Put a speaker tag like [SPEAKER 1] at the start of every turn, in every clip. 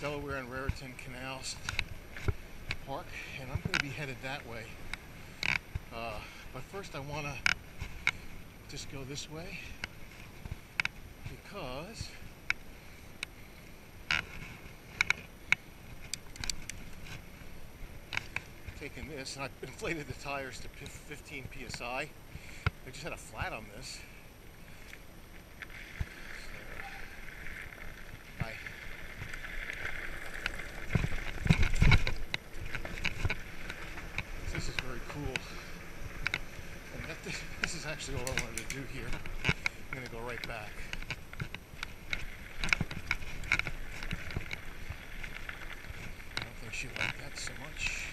[SPEAKER 1] Delaware and Raritan Canals Park, and I'm going to be headed that way. Uh, but first, I want to just go this way because taking this, and I've inflated the tires to 15 psi. I just had a flat on this. So, I this is very cool. And that, this, is all I wanted to do here. I'm going to go right back. I don't think she liked that so much.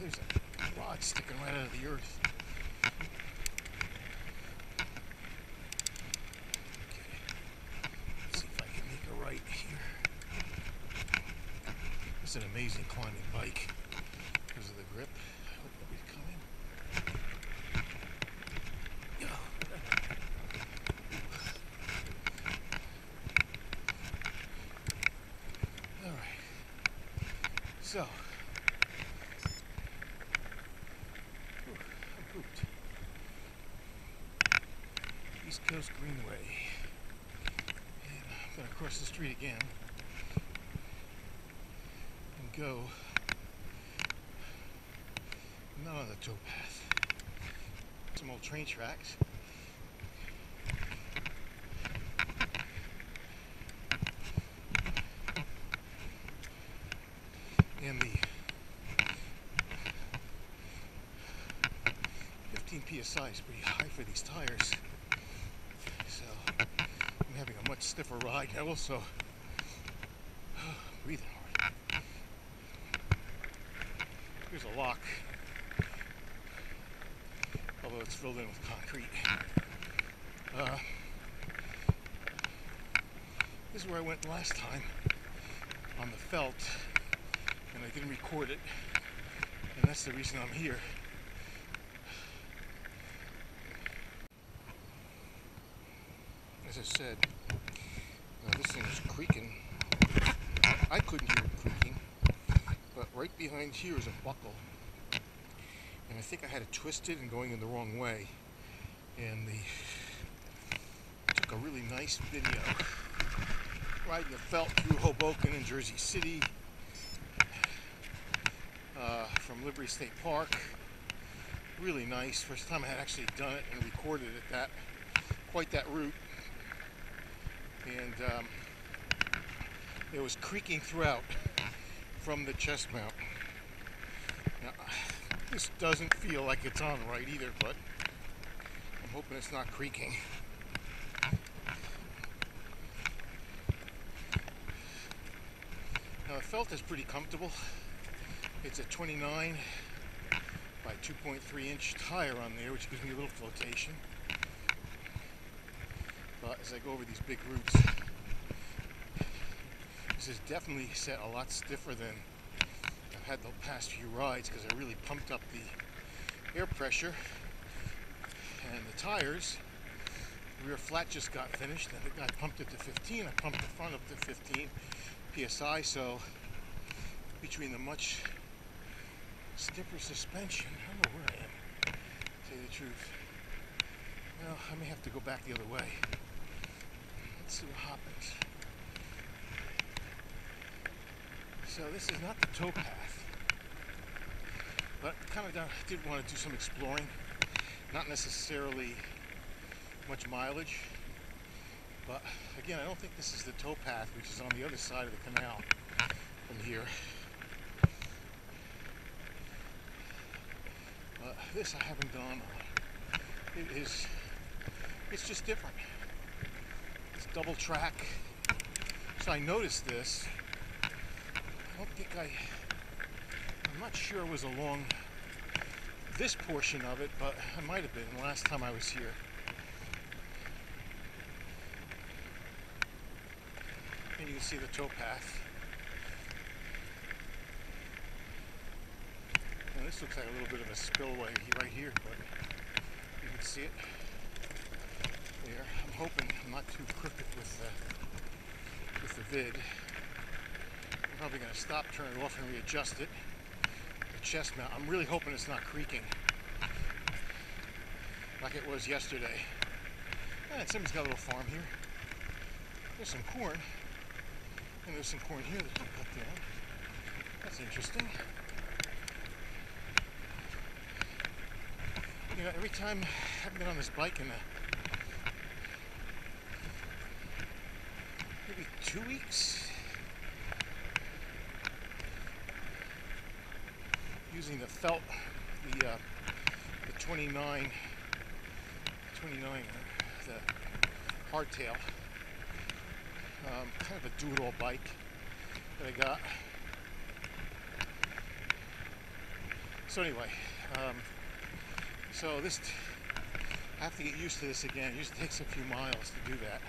[SPEAKER 1] There's a rod sticking right out of the earth. It's an amazing climbing bike because of the grip. I hope nobody's coming. Yeah. All right. So. East Coast Greenway. And I'm going to cross the street again and go not on the towpath. Some old train tracks. And the 15 psi is pretty high for these tires. So I'm having a much stiffer ride. I also breathing hard. Here's a lock, although it's filled in with concrete. Uh, this is where I went last time on the felt, and I didn't record it, and that's the reason I'm here. As I said, now this thing is creaking. I couldn't hear it creaking, but right behind here is a buckle. And I think I had it twisted and going in the wrong way. And the took a really nice video riding the felt through Hoboken and Jersey City uh, from Liberty State Park. Really nice. First time I had actually done it and recorded it that quite that route. And um, it was creaking throughout from the chest mount. Now, this doesn't feel like it's on right either, but I'm hoping it's not creaking. Now the felt is pretty comfortable. It's a 29 by 2.3 inch tire on there, which gives me a little flotation. As I go over these big roots, this is definitely set a lot stiffer than I've had the past few rides because I really pumped up the air pressure and the tires. The rear flat just got finished and I pumped it to 15. I pumped the front up to 15 psi. So between the much stiffer suspension, I don't know where I am. To tell you the truth. Well, I may have to go back the other way. Let's see what happens. So this is not the towpath, but kind of did want to do some exploring. Not necessarily much mileage, but again, I don't think this is the towpath, which is on the other side of the canal from here. But this I haven't done. It is, it's just different. Double track. So I noticed this. I don't think I, I'm not sure it was along this portion of it, but I might have been the last time I was here. And you can see the towpath. Now this looks like a little bit of a spillway right here, but you can see it there. I'm hoping I'm not too crooked with the, with the vid. I'm probably going to stop, turn it off, and readjust it. The chest mount. I'm really hoping it's not creaking like it was yesterday. And somebody's got a little farm here. There's some corn. And there's some corn here that you cut down. That's interesting. You know, every time I've been on this bike in a, maybe two weeks, using the felt, the uh, the 29, 29, the hardtail, um, kind of a do-it-all bike that I got. So anyway, um, so this, I have to get used to this again. It usually takes a few miles to do that.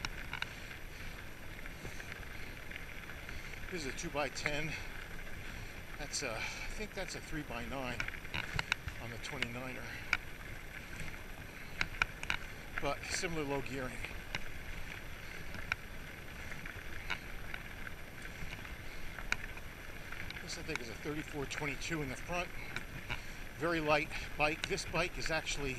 [SPEAKER 1] This is a 2x10. That's a, I think that's a 3x9 on the 29er. But similar low gearing. This I think is a 3422 in the front very light bike. This bike is actually,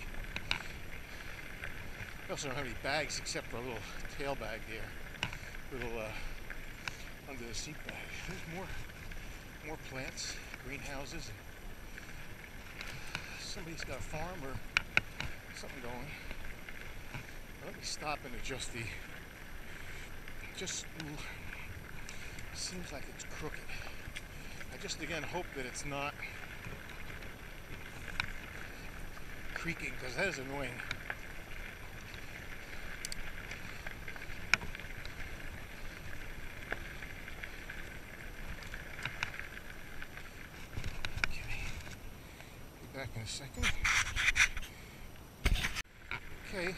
[SPEAKER 1] I also don't have any bags except for a little tail bag there, little uh, under the seat bag. There's more, more plants, greenhouses. and Somebody's got a farm or something going. Let me stop and adjust the, just seems like it's crooked. I just again hope that it's not creaking because that is annoying. Okay, be back in a second. Okay,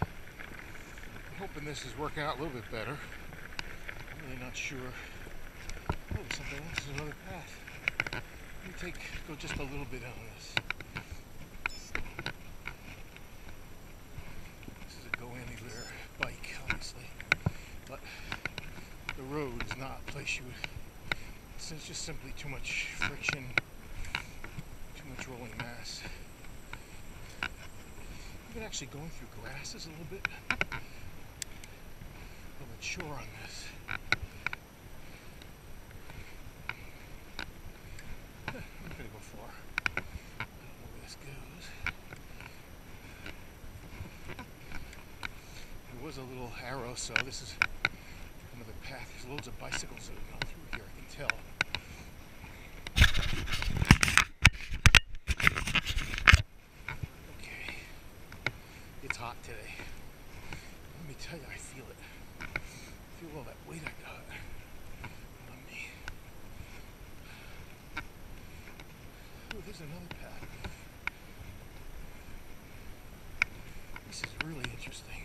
[SPEAKER 1] I'm hoping this is working out a little bit better. I'm really not sure. Oh, something else. There's another path. Let me take, go just a little bit on this. This is a go anywhere bike, obviously, but the road is not a place you would. It's just simply too much friction, rolling mass. Even actually going through grasses a little bit, a little mature on this. I'm gonna go far. I don't know where this goes. There was a little arrow, so this is another path. There's loads of bicycles that are going through here, I can tell. Okay. It's hot today. Let me tell you, I feel it. I feel all that weight I got on me. Oh, there's another path. This is really interesting.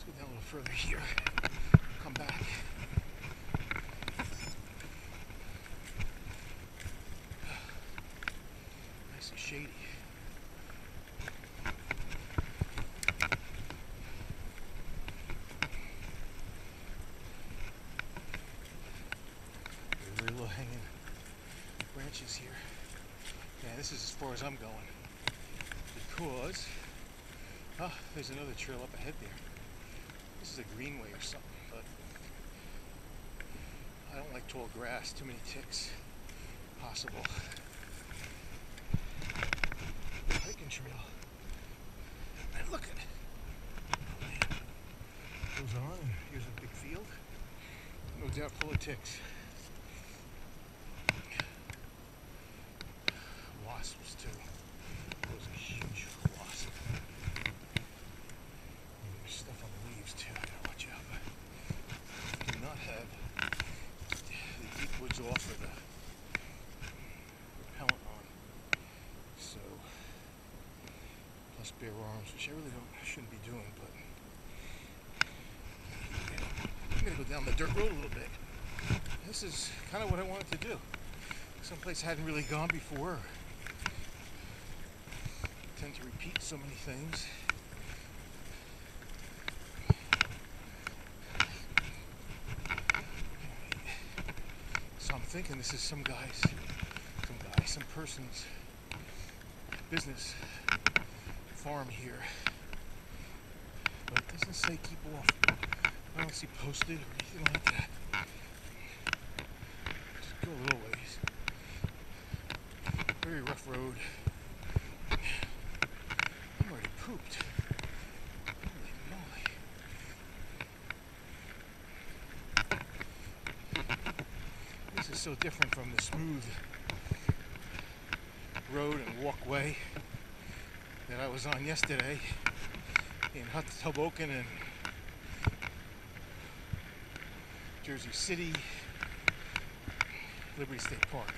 [SPEAKER 1] go down a little further here. Come back. Nice and shady. Hanging branches here. Yeah, this is as far as I'm going. Because, oh, there's another trail up ahead there. This is a greenway or something, but I don't like tall grass, too many ticks possible. Hiking trail. And look at it. Goes on, here's a big field. No doubt full of ticks. Wasps too. Those are huge wasps. There's stuff on the leaves too. I gotta watch out. But do not have the deep woods off or the repellent on. So plus bare arms, which I really don't shouldn't be doing, but I'm gonna go down the dirt road a little bit. This is kind of what I wanted to do. Someplace I hadn't really gone before. I tend to repeat so many things. So I'm thinking this is some guy's, some guy, some person's business farm here. But it doesn't say keep off. I don't see posted or anything like that. Just go a little ways. Very rough road. I'm already pooped. Holy moly. This is so different from the smooth road and walkway that I was on yesterday in Hoboken and Jersey City, Liberty State Park.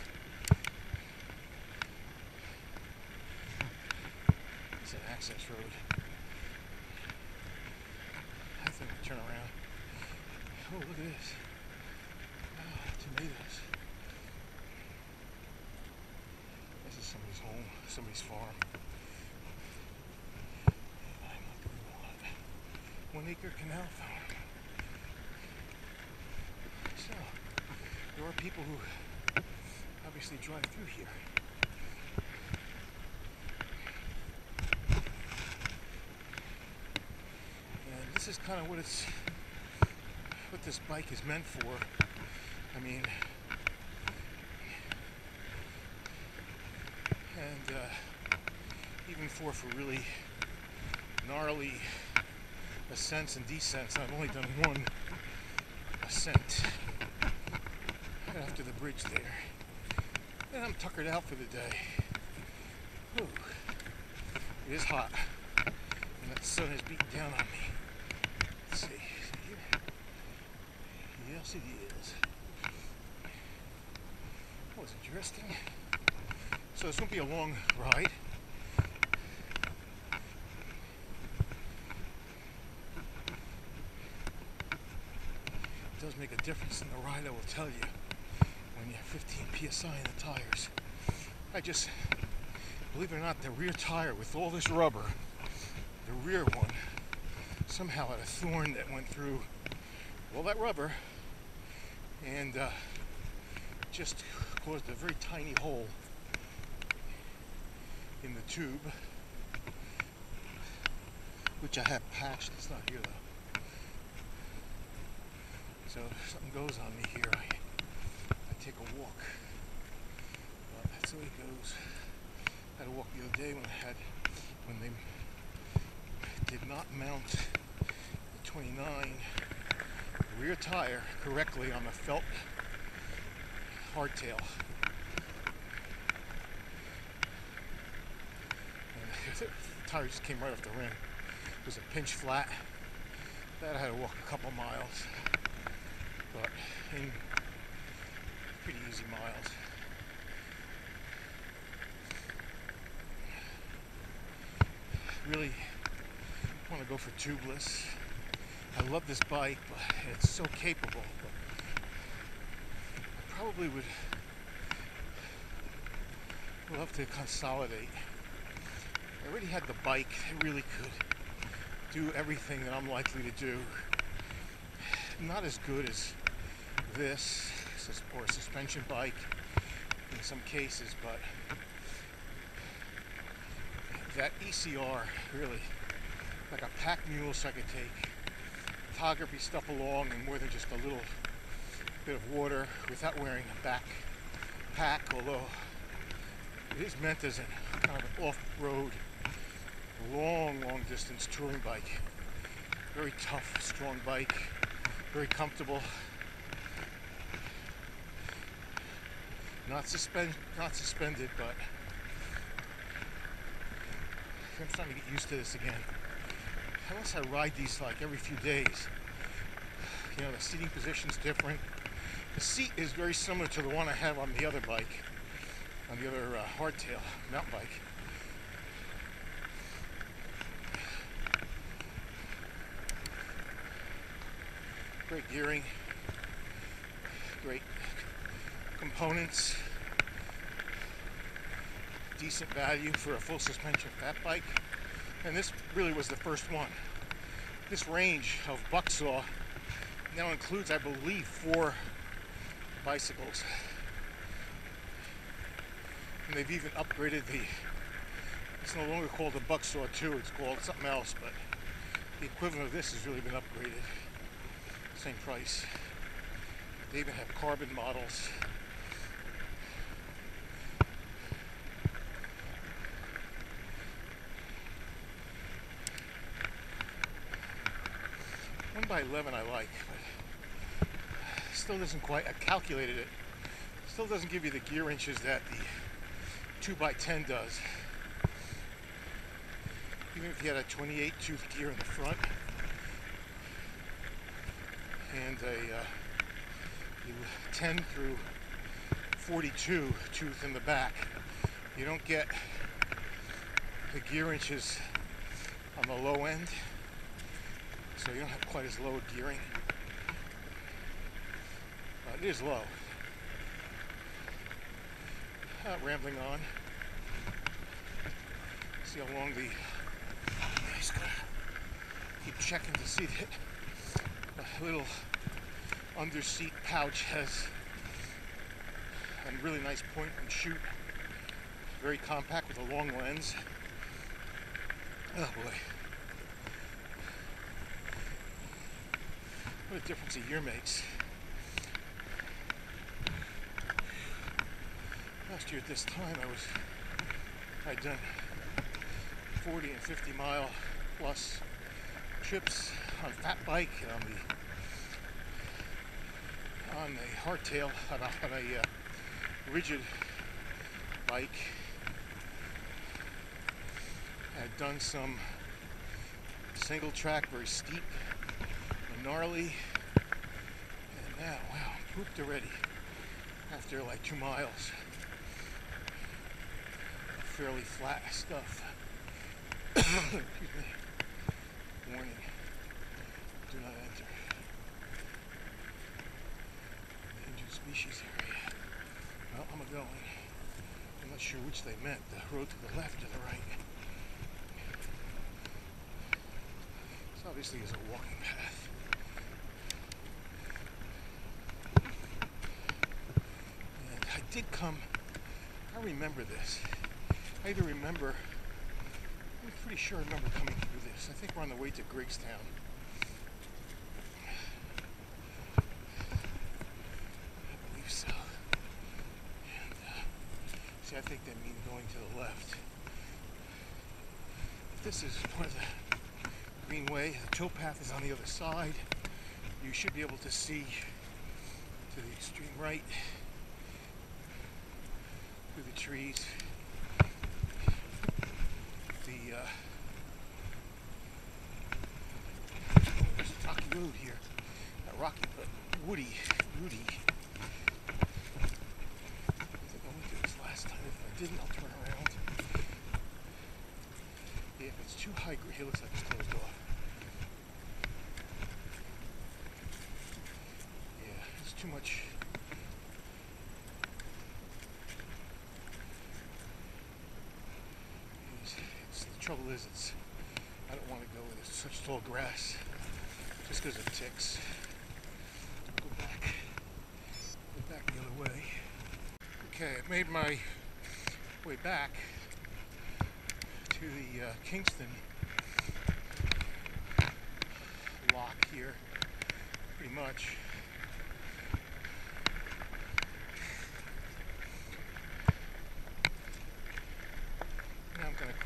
[SPEAKER 1] It's an access road. I think I'll turn around. Oh, look at this. Ah, tomatoes. This is somebody's home, somebody's farm. I'm not doing a lot. So, there are people who obviously drive through here. And this is kind of what it's, what this bike is meant for. I mean, and uh, even for for really gnarly ascents and descents, I've only done one ascent after the bridge there. And I'm tuckered out for the day. Whew. It is hot. And that sun is beating down on me. Let's see. Yes, it is. That was interesting. So going to be a long ride. Difference in the ride, I will tell you, when you have 15 psi in the tires. I just, believe it or not, the rear tire with all this rubber, the rear one, somehow had a thorn that went through all that rubber and uh, just caused a very tiny hole in the tube, which I have patched. It's not here though. So if something goes on me here, I, I take a walk. But that's the way it goes. I had a walk the other day when I had when they did not mount the 29 rear tire correctly on the felt hardtail. Tire just came right off the rim. It was a pinch flat. That I had to walk a couple miles, but in pretty easy miles. Really want to go for tubeless. I love this bike, but it's so capable. I probably would love to consolidate. I already had the bike that really could do everything that I'm likely to do. Not as good as this, or a suspension bike in some cases, but that ECR really like a pack mule so I could take photography stuff along and more than just a little bit of water without wearing a backpack, although it is meant as a kind of an off-road, long, long distance touring bike. Very tough, strong bike, very comfortable. Not suspend, not suspended, but I'm starting to get used to this again. Unless I ride these like every few days, you know, the seating position's different. The seat is very similar to the one I have on the other bike, on the other uh, hardtail mountain bike. Great gearing, great components decent value for a full suspension fat bike. And this really was the first one. This range of Bucksaw now includes, I believe, four bicycles. And they've even upgraded the, it's no longer called the Bucksaw 2, it's called something else, but the equivalent of this has really been upgraded. Same price. They even have carbon models. By eleven I like, but still doesn't quite. I calculated it. Still doesn't give you the gear inches that the two by ten does. Even if you had a 28 tooth gear in the front and a uh, 10 through 42 tooth in the back, you don't get the gear inches on the low end, so you don't have quite as low a gearing. But it is low. Uh, rambling on. See how long the he's gonna keep checking to see that the little under seat pouch has a really nice point and shoot. Very compact with a long lens. Oh boy. What a difference a year makes. Last year at this time I was I'd done 40 and 50 mile plus trips on fat bike on the on a hardtail on a, on a uh, rigid bike. I had done some single track, very steep gnarly, and now wow, pooped already after like two miles. Fairly flat stuff. Warning. Do not enter. Endangered species area. Well, I'm a going. I'm not sure which they meant. The road to the left or the right. This obviously is a walking path. And I did come, I remember this. I either remember I'm pretty sure I remember coming through this. I think we're on the way to Griggstown. I believe so. And, uh, see, I think they mean going to the left. This is one of the greenway, the towpath is on the other side. You should be able to see to the extreme right the trees the uh, there's a rocky road here. Not rocky, but woody, woody. I think I went through this last time. If I didn't, I'll turn around. Yeah, if it's too high, it looks like it's closed off. Yeah, it's too much. It's, it's, the trouble is, it's I don't want to go there's such tall grass, just because of ticks. Go back, go back the other way. Okay, I've made my way back to the uh, Kingston lock here, pretty much.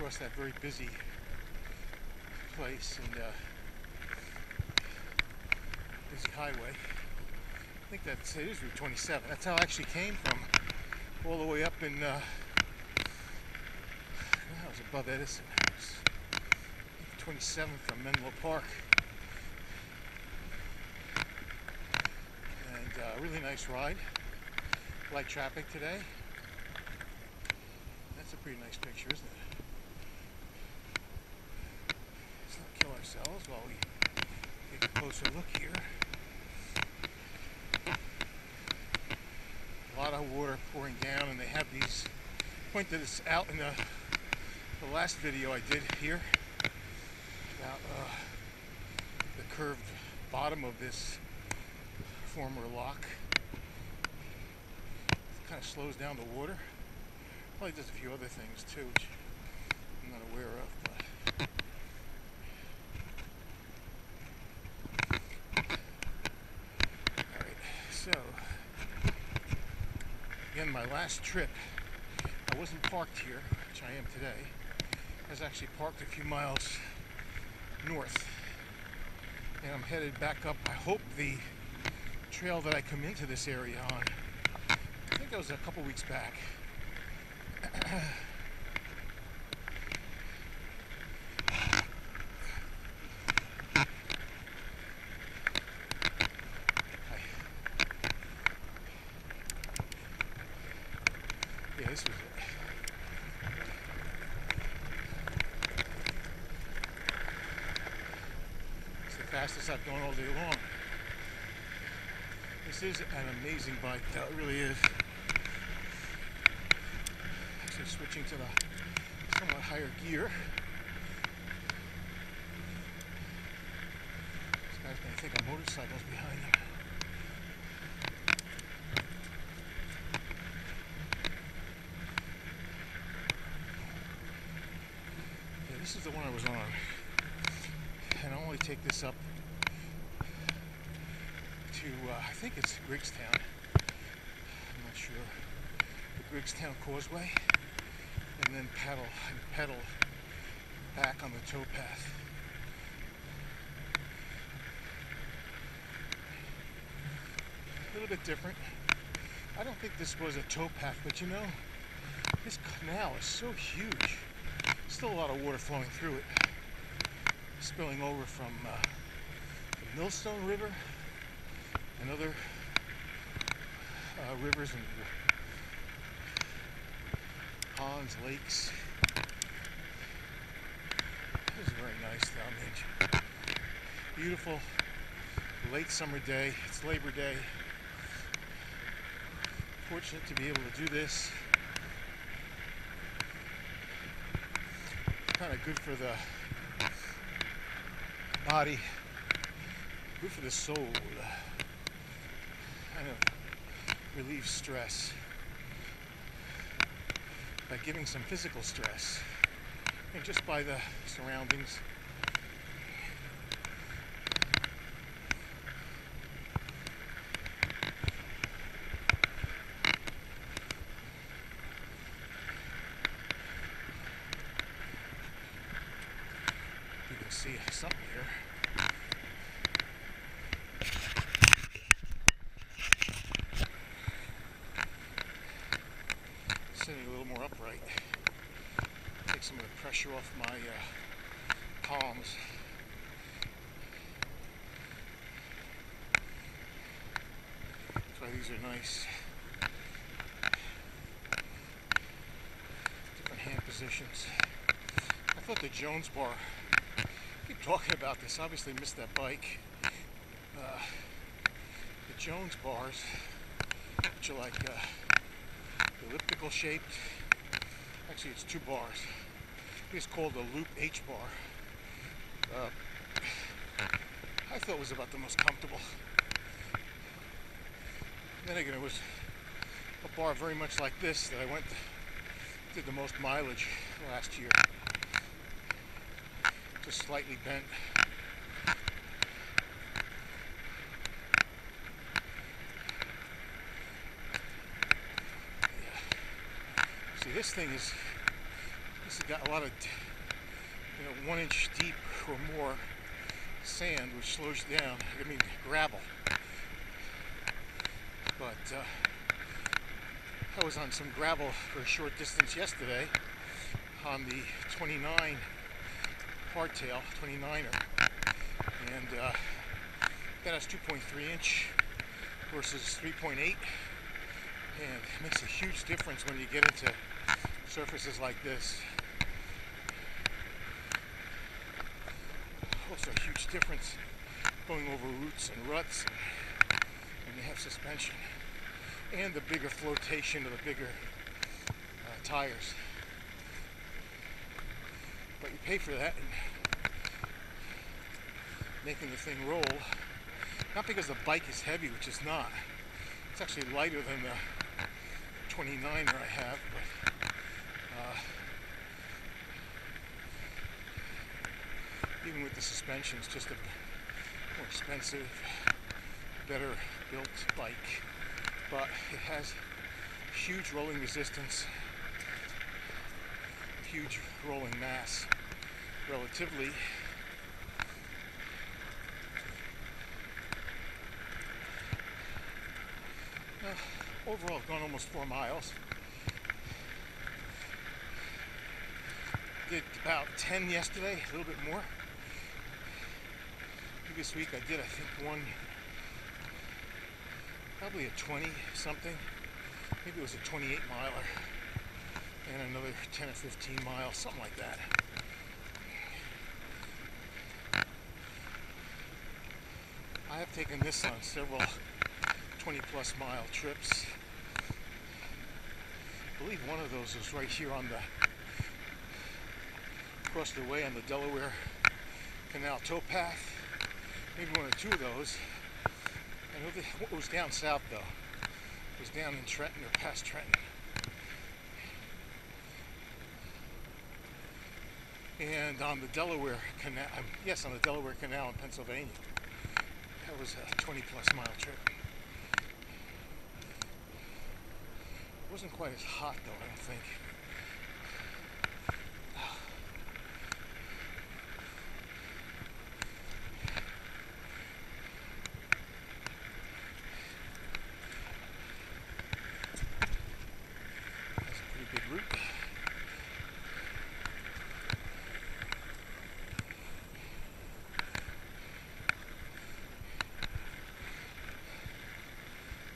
[SPEAKER 1] Now I'm going to cross that very busy place and uh, busy highway. I think that's it is Route 27. That's how I actually came from all the way up in. Uh, that was above Edison. It was 27th from Menlo Park. And uh, really nice ride. Light traffic today. That's a pretty nice picture, isn't it? ourselves while we take a closer look here. A lot of water pouring down and they have these, point that it's out in the, the last video I did here about uh, the curved bottom of this former lock. It kind of slows down the water. Probably does a few other things too. My last trip, I wasn't parked here, which I am today. I was actually parked a few miles north, and I'm headed back up. I hope the trail that I come into this area on. I think that was a couple weeks back. This was it. It's the fastest I've gone all day long. This is an amazing bike. It really is. Actually, switching to the somewhat higher gear. This guy's gonna think a motorcycle's behind him. Yeah, this is the one I was on. And I'll only take this up to, uh, I think it's Griggstown. I'm not sure. The Griggstown Causeway. And then paddle and pedal back on the towpath. A little bit different. I don't think this was a towpath, but you know, this canal is so huge. Still a lot of water flowing through it. Spilling over from uh, the Millstone River and other uh, rivers and ponds, lakes. This is very nice I beautiful late summer day. It's Labor Day. Fortunate to be able to do this. Kind of good for the body, good for the soul. Kind of relieves stress by giving some physical stress and just by the surroundings. You can see something here. Sitting a little more upright. Take some of the pressure off my uh, palms. Why these are nice. Different hand positions. I thought the Jones bar, I keep talking about this, obviously missed that bike. Uh, the Jones bars, which are like uh, elliptical shaped. Actually, it's two bars. It's called a Loop H bar. Uh, I thought it was about the most comfortable. Then again, it was a bar very much like this that I went did the most mileage last year. Just slightly bent. Yeah. See, this thing is this has got a lot of you know one inch deep or more sand, which slows you down. I mean gravel. But uh, I was on some gravel for a short distance yesterday on the 29 hardtail, 29er, and uh, that has 2.3 inch versus 3.8, and it makes a huge difference when you get into surfaces like this. Also a huge difference going over roots and ruts when you have suspension. and the bigger flotation of the bigger uh, tires. But you pay for that in making the thing roll. Not because the bike is heavy, which it's not. It's actually lighter than the 29er I have, but uh, even with the suspension, it's just a more expensive, better built bike. But it has huge rolling resistance, huge rolling mass, relatively. Uh, overall, I've gone almost four miles. Did about 10 yesterday, a little bit more. Previous week I did, I think, one, probably a 20 something. Maybe it was a 28 miler and another 10 or 15 miles, something like that. I have taken this on several 20 plus mile trips. I believe one of those was right here on the across the way on the Delaware Canal towpath. Maybe one or two of those. I know it was down south though. It was down in Trenton or past Trenton. And on the Delaware Canal, um, yes, on the Delaware Canal in Pennsylvania. That was a 20 plus mile trip. It wasn't quite as hot though, I don't think. That's a pretty big route.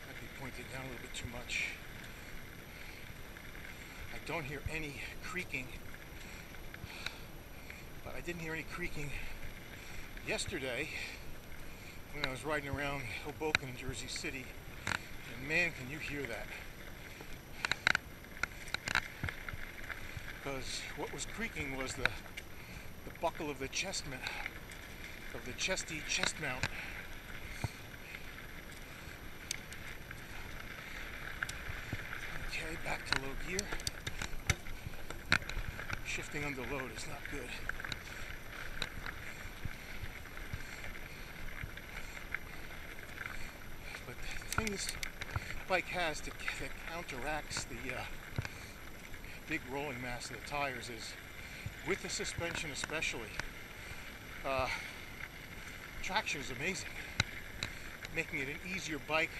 [SPEAKER 1] Might be pointed down a little bit too much. I don't hear any creaking, but I didn't hear any creaking yesterday when I was riding around Hoboken, Jersey City. And man, can you hear that? Because what was creaking was the the buckle of the chest mount, of the chesty chest mount. Okay, back to low gear. Shifting under load is not good. But the thing this bike has to, that counteracts the uh, big rolling mass of the tires is with the suspension especially uh, traction is amazing making it an easier bike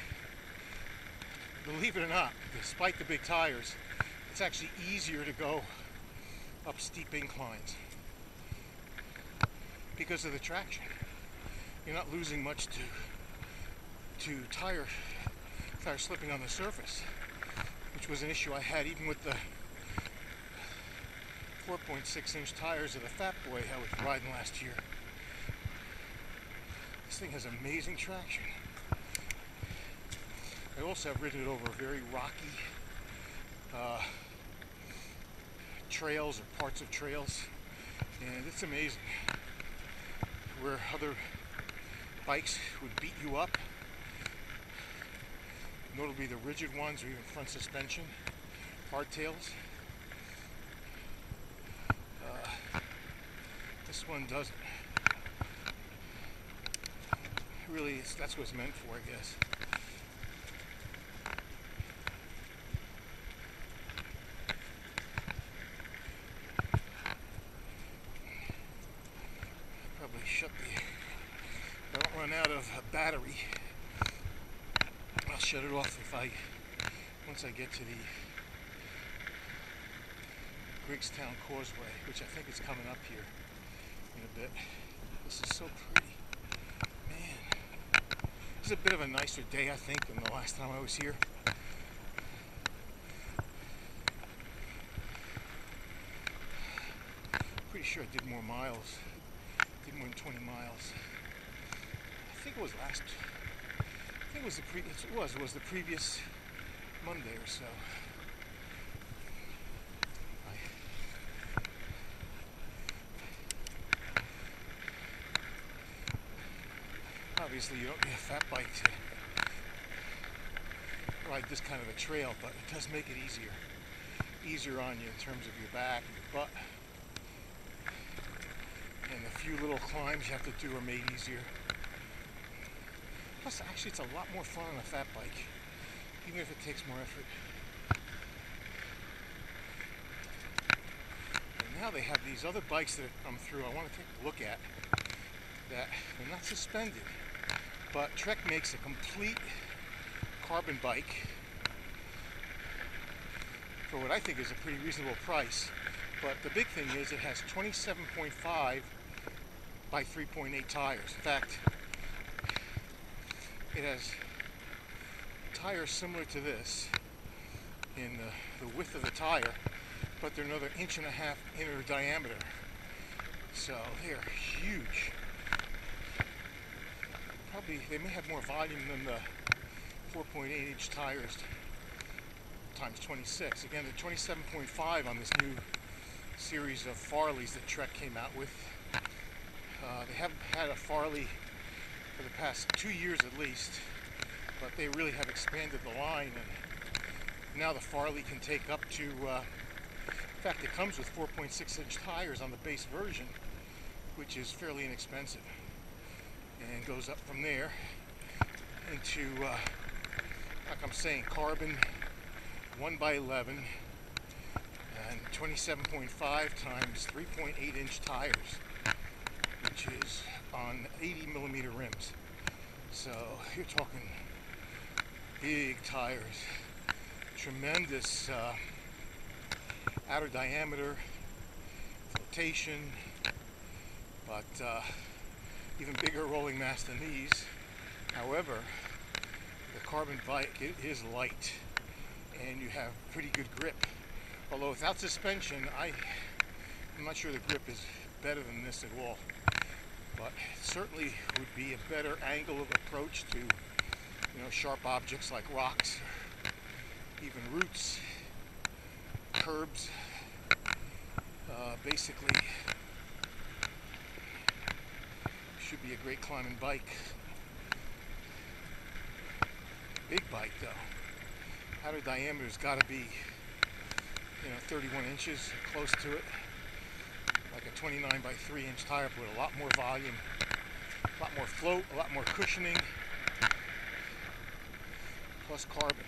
[SPEAKER 1] believe it or not despite the big tires it's actually easier to go up steep inclines because of the traction you're not losing much to to tire tire slipping on the surface which was an issue I had even with the 4.6 inch tires of the Fat Boy I was riding last year. This thing has amazing traction. I also have ridden it over very rocky uh, trails or parts of trails, and it's amazing. Where other bikes would beat you up, notably the rigid ones or even front suspension, hardtails. Uh, this one doesn't. Really, that's what it's meant for, I guess. Probably shut the. I don't run out of uh, battery. I'll shut it off if I once I get to the Griggstown Causeway, which I think is coming up here in a bit. This is so pretty. Man. Is a bit of a nicer day, I think, than the last time I was here. Pretty sure I did more miles. Did more than 20 miles. I think it was last. It was the previous. It was. It was the previous Monday or so. I, obviously, you don't need a fat bike to ride this kind of a trail, but it does make it easier. Easier on you in terms of your back and your butt. And the few little climbs you have to do are made easier. Plus, actually, it's a lot more fun on a fat bike, even if it takes more effort. And now they have these other bikes that have come through. I want to take a look at that. They're not suspended, but Trek makes a complete carbon bike for what I think is a pretty reasonable price. But the big thing is it has 27.5 by 3.8 tires. In fact, it has tires similar to this in the, the width of the tire, but they're another inch and a half inner diameter. So they're huge. Probably they may have more volume than the 4.8 inch tires times 26. Again, the 27.5 on this new series of Farleys that Trek came out with. Uh, they haven't had a Farley for the past two years at least, but they really have expanded the line and now the Farley can take up to, uh, in fact it comes with 4.6 inch tires on the base version, which is fairly inexpensive, and goes up from there into, uh, like I'm saying, carbon 1 by 11 and 27.5 times 3.8 inch tires, which is on 80 millimeter rims. So you're talking big tires, tremendous uh, outer diameter, flotation, but uh, even bigger rolling mass than these. However, the carbon bike it is light and you have pretty good grip. Although without suspension, I, I'm not sure the grip is better than this at all but certainly would be a better angle of approach to you know sharp objects like rocks even roots curbs uh, basically should be a great climbing bike. Big bike though. Outer diameter's got to be you know 31 inches close to it a 29 by 3 inch tire with a lot more volume, a lot more float, a lot more cushioning, plus carbon.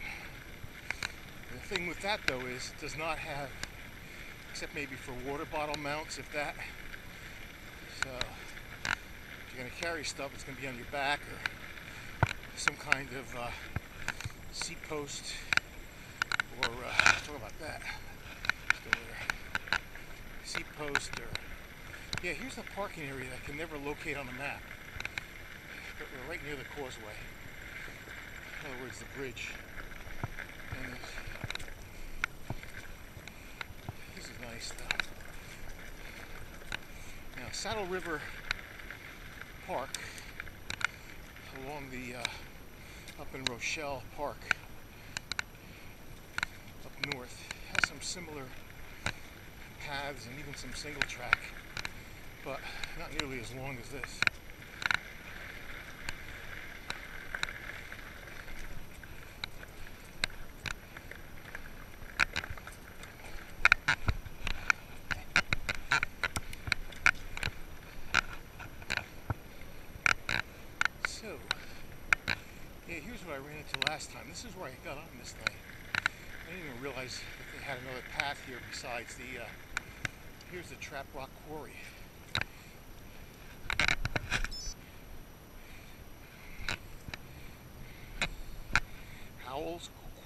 [SPEAKER 1] The thing with that though is it does not have, except maybe for water bottle mounts, if that. So if you're going to carry stuff, it's going to be on your back or some kind of uh, seat post or uh, talk about that seat post or yeah here's the parking area that I can never locate on the map. But we're right near the causeway. In other words the bridge. And this is nice stuff now Saddle River Park along the uh, up in Rochelle Park up north has some similar paths and even some single track, but not nearly as long as this. So, yeah, here's what I ran into last time. This is where I got on this thing. I didn't even realize that they had another path here besides the uh, Here's the Trap Rock Quarry.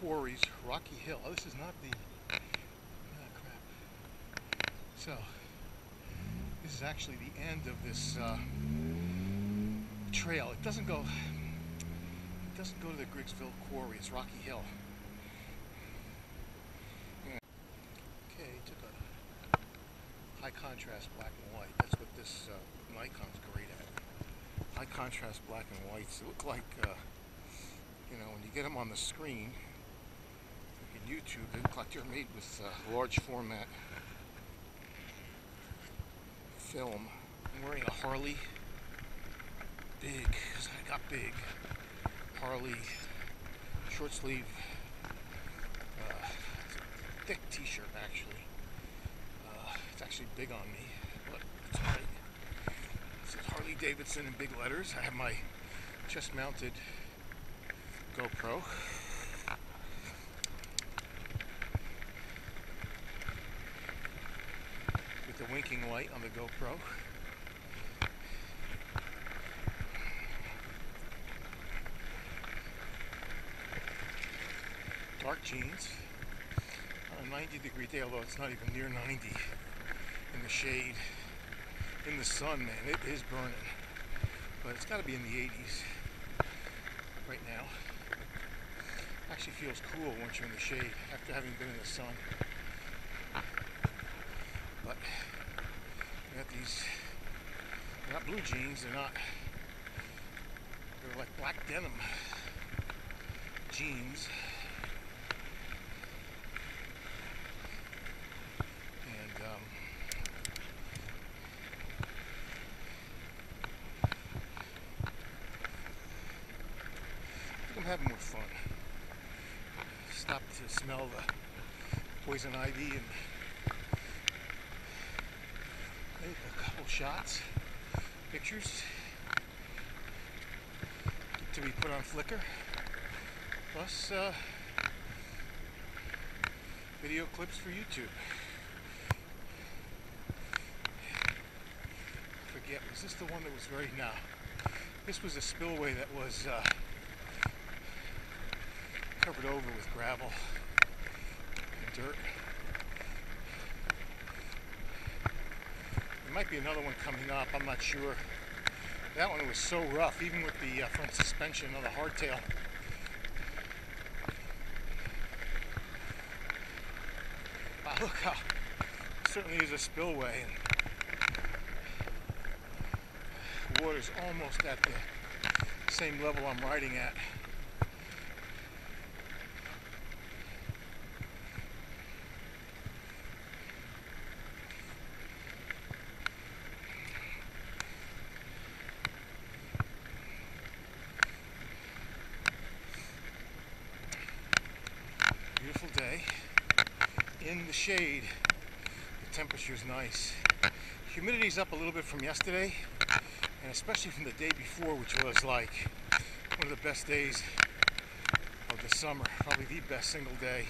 [SPEAKER 1] Quarries, Rocky Hill. Oh, this is not the... Oh, crap. So, this is actually the end of this uh, trail. It doesn't go... It doesn't go to the Griggsville Quarry. It's Rocky Hill. Okay, took a high contrast black and white. That's what this uh, Nikon's great at. High contrast black and whites. They look like, uh, you know, when you get them on the screen, YouTube. Like they're made with uh, large format film. I'm wearing a Harley big, because I got big. Harley short sleeve, uh, thick t-shirt actually. Uh, it's actually big on me, but it's alright. It says Harley Davidson in big letters. I have my chest mounted GoPro. Light on the GoPro. dark jeans on a 90 degree day, although it's not even near 90 in the shade, in the sun, man, it is burning. But it's got to be in the 80s right now. Actually feels cool once you're in the shade after having been in the sun. But I got these, they're not blue jeans, they're not, they're like black denim jeans. And, um, I'm having more fun. Stop to smell the poison ivy and take a couple shots, pictures to be put on Flickr, plus uh, video clips for YouTube. I forget, was this the one that was very, now? This was a spillway that was uh, covered over with gravel and dirt. There might be another one coming up, I'm not sure. That one was so rough, even with the uh, front suspension on the hardtail. Wow, look how certainly is a spillway and water's almost at the same level I'm riding at. Day in the shade. The temperature is nice. Humidity's up a little bit from yesterday, and especially from the day before, which was like one of the best days of the summer. Probably the best single day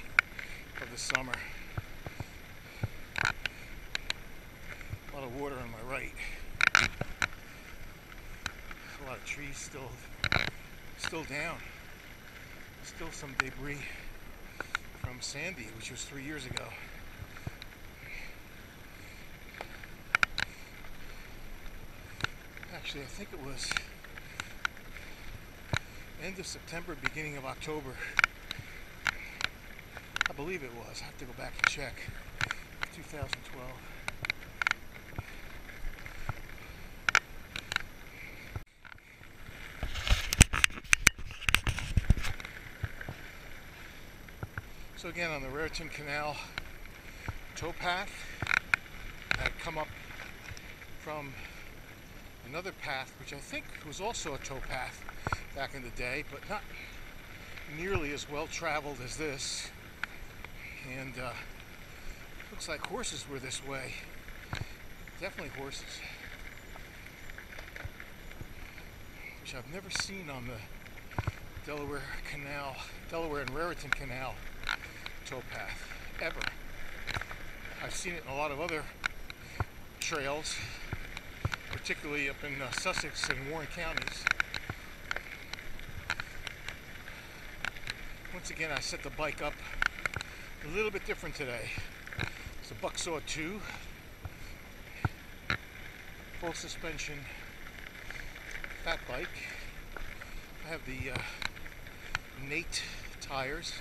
[SPEAKER 1] of the summer. A lot of water on my right. A lot of trees still still down. Still some debris from Sandy, which was three years ago. Actually, I think it was end of September, beginning of October. I believe it was. I have to go back and check. 2012. So again, on the Raritan Canal towpath, I come up from another path, which I think was also a towpath back in the day, but not nearly as well traveled as this. And uh, looks like horses were this way. Definitely horses. Which I've never seen on the Delaware Canal, Delaware and Raritan Canal towpath ever. I've seen it in a lot of other trails, particularly up in uh, Sussex and Warren counties. Once again, I set the bike up a little bit different today. It's a Bucksaw 2, full suspension fat bike. I have the uh, Nate tires.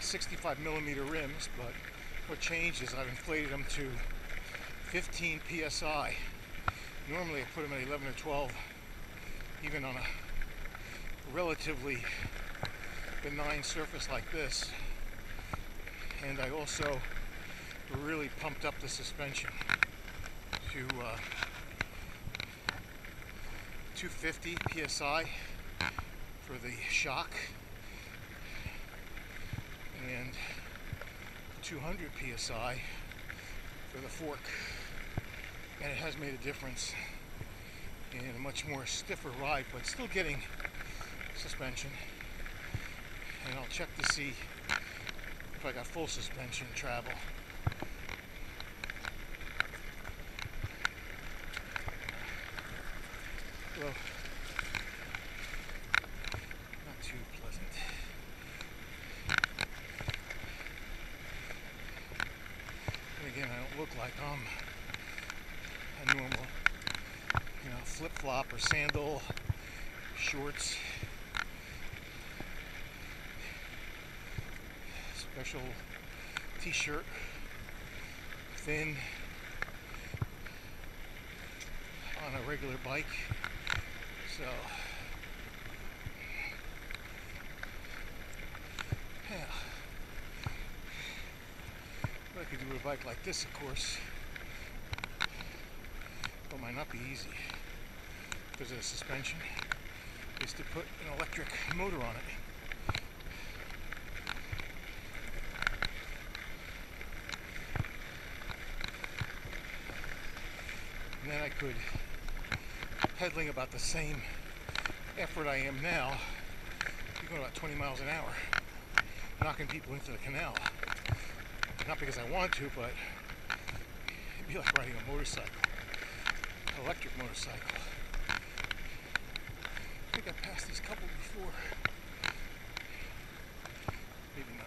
[SPEAKER 1] 65 millimeter rims, but what changed is I've inflated them to 15 psi. Normally I put them at 11 or 12, even on a relatively benign surface like this. and I also really pumped up the suspension to uh, 250 psi for the shock and 200 psi for the fork and it has made a difference in a much more stiffer ride but still getting suspension. And I'll check to see if I got full suspension travel well not too pleasant and again I don't look like I'm a normal you know flip-flop or sandal shorts. Special t-shirt thin on a regular bike so. Yeah what I could do a bike like this of course. But might not be easy. Because of the suspension. Is to put an electric motor on it. And then I could, pedaling about the same effort I am now, be going about 20 miles an hour, knocking people into the canal. Not because I want to, but it'd be like riding a motorcycle, electric motorcycle. I think I passed this couple before. Maybe not.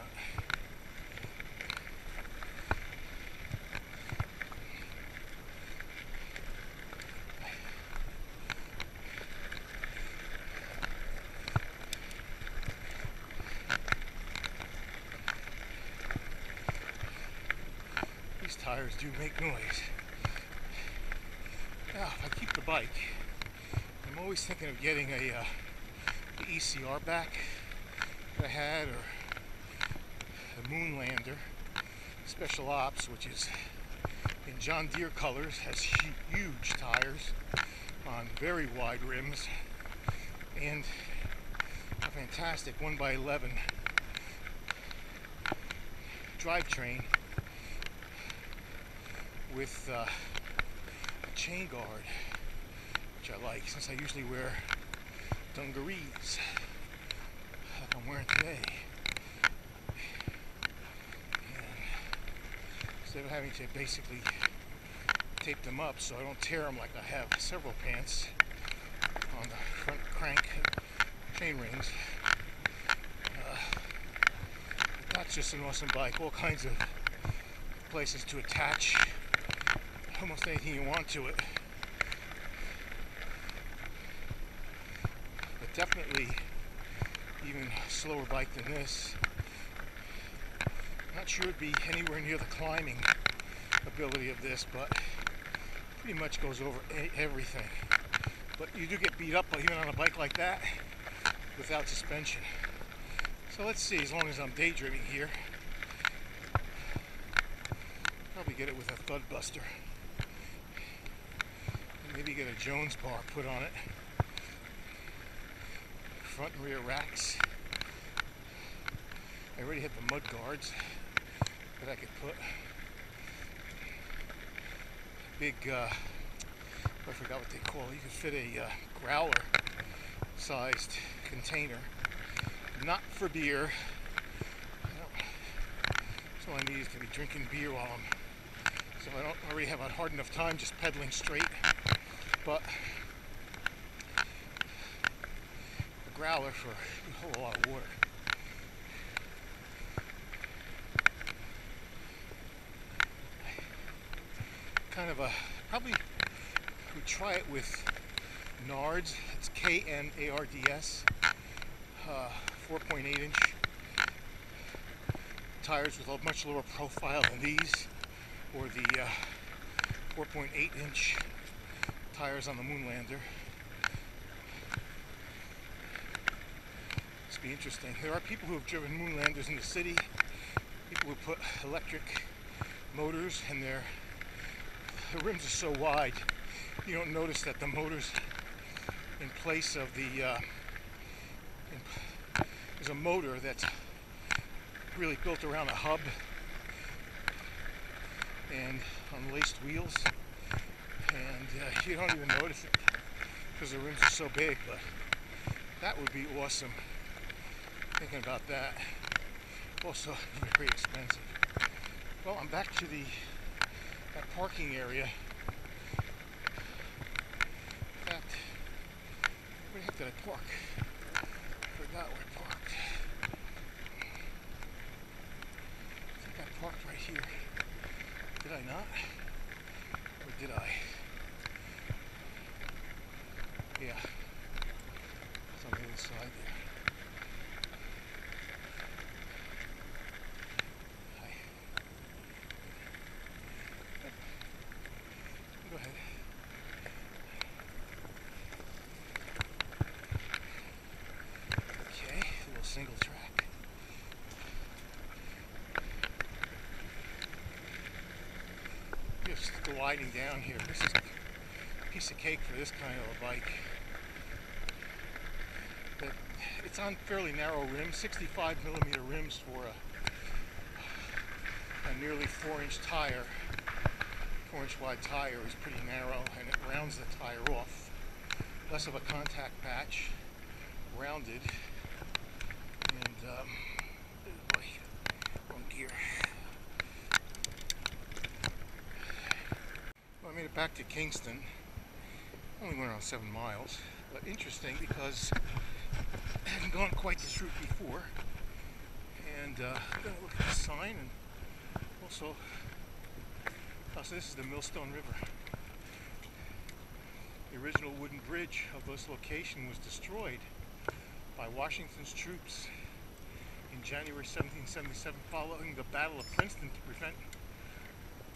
[SPEAKER 1] These tires do make noise. Now, if I keep the bike, I'm always thinking of getting a uh, ECR back that I had, or the Moonlander Special Ops, which is in John Deere colors, has huge tires on very wide rims, and a fantastic 1x11 drivetrain with uh, a chain guard, which I like since I usually wear dungarees like I'm wearing today. And instead of having to basically tape them up so I don't tear them like I have several pants on the front crank chain rings. Uh, that's just an awesome bike. All kinds of places to attach almost anything you want to it. But definitely even slower bike than this. Not sure it'd be anywhere near the climbing ability of this, but pretty much goes over everything. But you do get beat up even on a bike like that without suspension. So let's see, as long as I'm daydreaming here, probably get it with a Thudbuster. Get a Jones bar put on it. Front and rear racks. I already have the mud guards that I could put. Big, uh, I forgot what they call it. You could fit a uh, growler sized container. Not for beer. So all I need is to be drinking beer while I'm so I don't already have a hard enough time just pedaling straight. But a growler for a whole lot of water. Kind of a probably would try it with Knards. It's K N A R D S. Uh, 4.8 inch tires with a much lower profile than these or the uh, 4.8 inch tires on the Moonlander. This be interesting. There are people who have driven Moonlanders in the city, people who put electric motors in their the rims are so wide you don't notice that the motors in place of the uh, in, there's a motor that's really built around a hub and unlaced wheels and uh, you don't even notice it because the rooms are so big but that would be awesome thinking about that. Also very expensive. Well I'm back to the that parking area. Where the heck did I park? Forgot where I parked. I think I parked right here. Did I not? Or did I yeah it's on the there Hi. Go ahead. Okay, a little single track. Just gliding down here. This is a piece of cake for this kind of a bike. But on fairly narrow rims, 65 millimeter rims for a, a nearly four inch tire. Four inch wide tire is pretty narrow and it rounds the tire off. Less of a contact patch, rounded, and um, boy, wrong gear. Well, I made it back to Kingston. Only went around seven miles, but interesting because I hadn't gone quite this route before. And uh, I'm gonna look at the sign and also, oh, so this is the Millstone River. The original wooden bridge of this location was destroyed by Washington's troops in January 1777 following the Battle of Princeton to prevent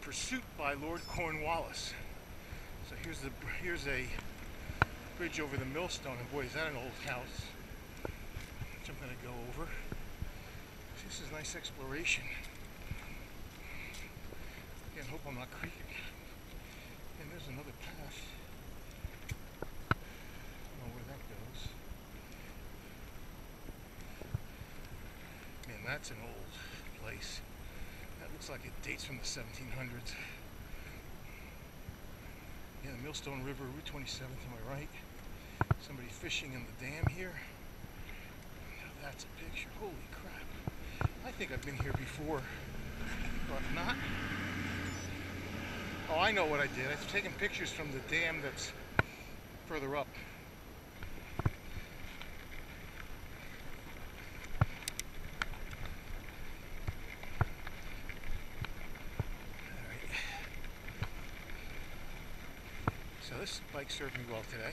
[SPEAKER 1] pursuit by Lord Cornwallis. So here's the here's a bridge over the millstone, and boy, is that an old house. I'm gonna go over. This is nice exploration. Again, hope I'm not creaking. And there's another path. I don't know where that goes. Man, that's an old place. That looks like it dates from the 1700s. Yeah, the Millstone River, Route 27 to my right. Somebody fishing in the dam here. Now that's a picture. Holy crap. I think I've been here before, but not. Oh, I know what I did. I've taken pictures from the dam that's further up. So this bike served me well today.